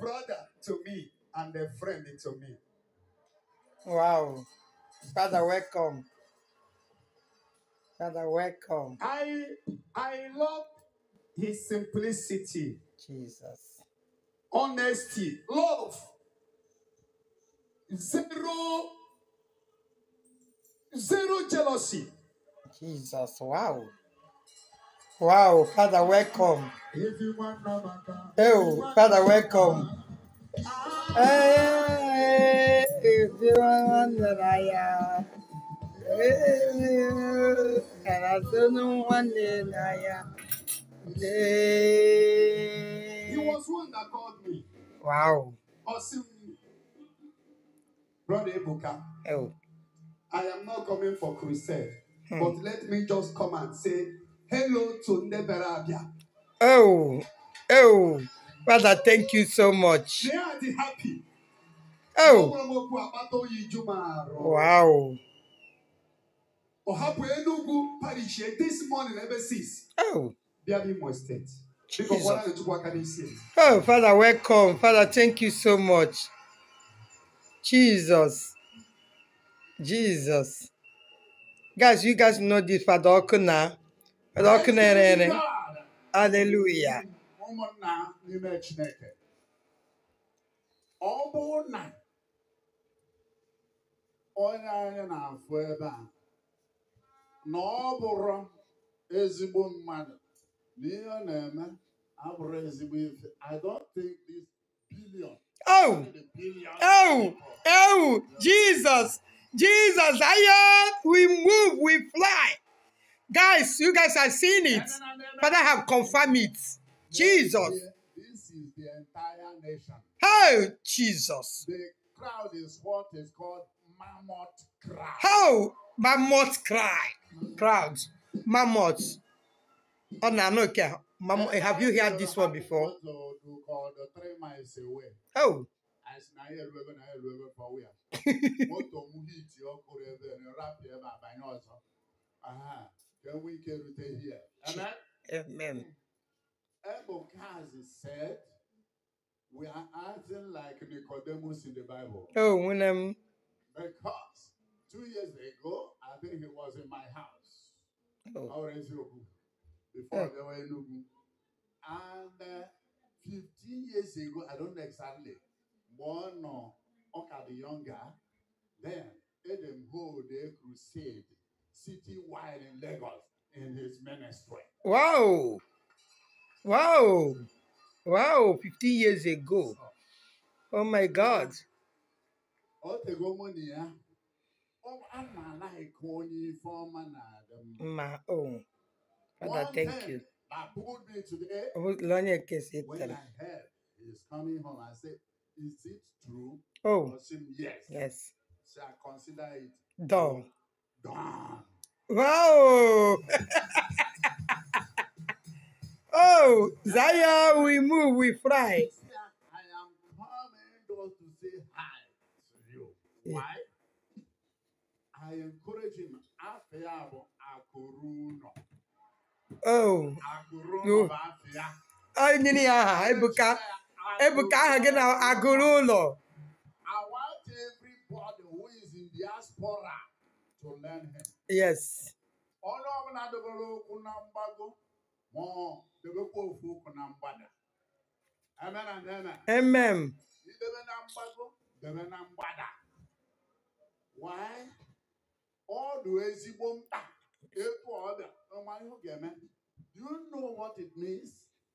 brother to me and a friend to me. Wow. Father, welcome. Father, welcome. I I love his simplicity, Jesus. honesty, love. Zero zero jealousy. Jesus. Wow. Wow. Father, welcome. If you Oh, Father, welcome. If you want that I am. And I don't know one day I. He was one that called me. Wow. Awesome. Brother Ebuka, Oh. I am not coming for crusade, Hmm. but let me just come and say hello to Neberabia. Oh. Oh. Father, thank you so much. They are the happy. Oh. Ọmụrụmokwu akpata oyi ju m arụ. Wow. Ọ Enugu parish this morning ebe 6 Oh. bịa n'Imo steeti. Biko Jesus. gwara Chukwu aka n'isi. Oh, Father, welcome. Father, thank you so much. Jesus. Jesus. Guys, you guys know this Father Okuna. Father Okuna. Hallelujah. ụmụnna n'ime Chineke ọ bụrụ na onye anyị na-afụ ebe a na ọ bụrụ ezigbo mmadụ na ihe ọ na-eme abụrụ ezigbo ife I don't think this billion Oh, oh, oh, Jesus. Jesus. I am. we move, we fly. Guys, you guys are seeing it. Father have confirmed it. Jesus. This is the entire nation. Oh, Jesus. The crowd is what is called mammoth crowd. How mammoth cry. Crowds. Mammoths. Oh, no, no, okay. Mam- eh, have you heard this one before? Called the three miles away. Oh, As we get eruego na ya eruego for where? Moto m hit ọkụrụ ebe na rapụ ebe abanye ọzọ. Aha, ka enwe ike rute here. Amen. amen. Ebukazi said, we are acting like Nicodemus in the Bible. Oh, when I'm. Because two years ago, I think he was in my house. oh, Or Eziokwu, before they were in Ugu. And uh, 15 years ago, I don't know exactly, one or Oka the younger, then Adam hold a crusade citywide in Lagos in his ministry. wow, wow, wow, 15 years ago. Oh my God. Ọ tego money ya. Ọ a na-anaghị ka onye ife ọma na-adị mma. My own. Father, thank you. That pulled me today Lonye kesi when. I heard he's coming home, I said, Is it true? Oh, Yes. yes. So I consider it Done. Wow. oh, Zaya, we move, we fly. I am coming just to say hi to you. Why? I encourage him. Afia bụ Akuruno. Oh, Akuruno bụ afia. ay, nini aha, Ebuka. Ebuka aha gị na agụrụ ụlọ. I want everybody who is in diaspora to learn him. Yes. Onye ọbụla debere okwu na mgbago ma ọ debekwa ofu okwu na mgbada. Amen and amen. Amen. Idebe na mgbago, debe na mgbada. Why? Ọ dị ezigbo mkpa etu ọ dị ọma ihe ga-eme. Do you know what it means?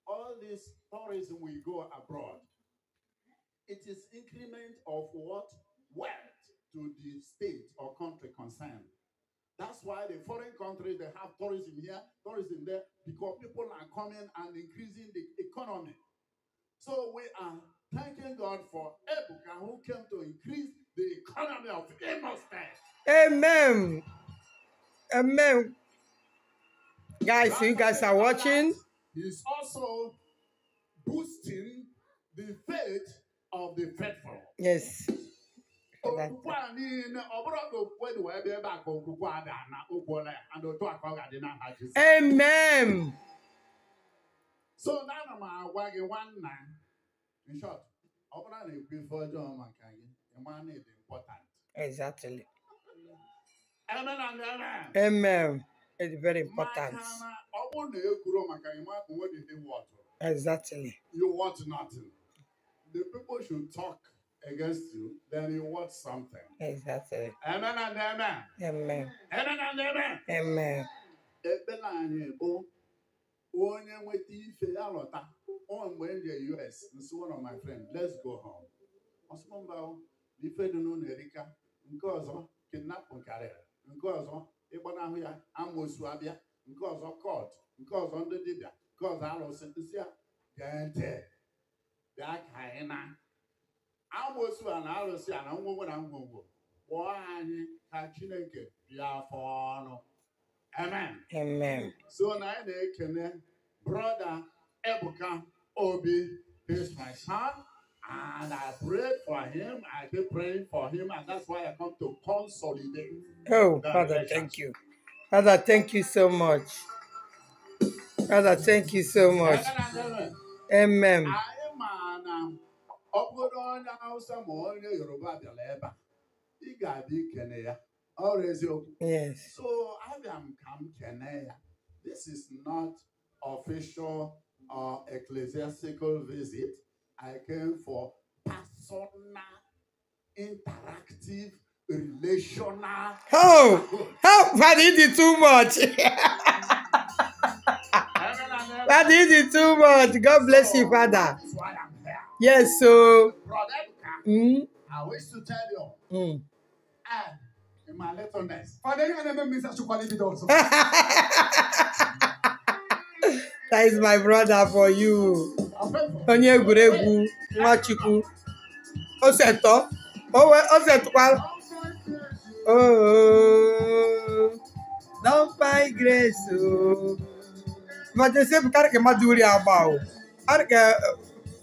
All this tourism we go abroad. It is increment of what? Wealth to the state or country concerned. That's why the foreign countries they have tourism here, tourism there, because people are coming and increasing the economy. So we are thanking God for Ebuka who came to increase the economy of Imo State. Amen. Amen. Guys, you guys are watching. He's also boosting the faith of the faithful. Yes. Okwukwe a niile ọ bụrụ na okwukwe dị wee bịa ebe a ka okwukwe a dị ana ụgwọla ya and otu a ka ọ ga-adị n'aha Jizọs. Amen. So na ana m agwa gị nwanna in short ọ bụrụ na ekwu ife ọjọọ maka gị ịma na ịdị important Exactly. amen and amen Amen. It's very important. na ọ bụrụ na ekwuru maka gị maka onwe dị dị wọtụ Exactly. you want nothing the people should talk against you then you want something Exactly. amen and amen Amen. amen and amen Amen. ekpere anyị bụ onye nweta ife ya lọta ọ mgbe m je us nsi one of my friend let's go home ọsọ mba o, ife dị n'ụlọ erika nke ọzọ kidnapụ karịrị nke ọzọ ịgbanahụ ya amosu abịa nke ọzọ kọt nke ọzọ ndị dibịa nke ọzọ arụsị nsị a gee ntị bịa ka anyị na amosu a na arụsị a na ngwongwo na ngwongwo kpọọ anyị ka chineke bịa afọ ọnụ amen Amen. So na anyị na-ekene brother Ebuka Obi, he's my son, and I prayed for him. I keep praying for him, and that's why I come to consolidate. Oh, Father, thank you. Father, thank you so much. Father, thank you so much. Amen. Ma na ọ bụrụ onye Hausa ma onye Yoruba bịara ebe a, ị ga-abịa ikene ya. Ọ bụ eziokwu. Yes. So abịa m ka m kene ya. This is not official or ecclesiastical visit. I came for personal, interactive, relational. Oh, Father, you did too much. You did too much. God bless you, Father. Yes, so. Brother Mm, I wish to tell you, mm. and in my littleness, Father, you never miss a chocolate bit also. That is my brother for you. Onye egwuregwu Nwachukwu. O setọ. O we o setụkwala. Oh, don't buy grace. Ma je se bukari ke mmadụ uri agba o.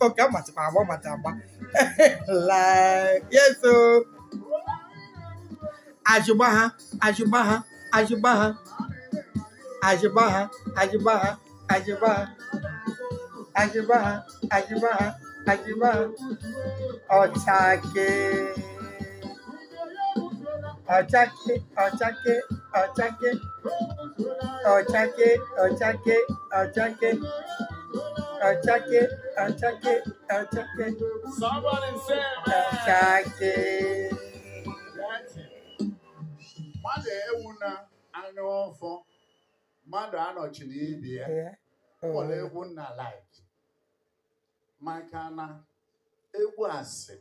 Ari ke oke amatịkwa agba mata agba. Like, yes o. Ajụgba ha, ajụgba ha, ajụgba ha. Ajụgba ha, ajụgba ha, ajụgba ha. Ajụgba ha, ajụgba ha, ajụgba ha. Ọchake. Ọchake, ọchake, ọchake. Ọchake, ọchake, ọchake. Somebody say, man. Ọchake. mmadụ ewu na anya ọfọ mmadụ anọchiri ibi ya kpọrọ egwu nna like. Maka na egwu asị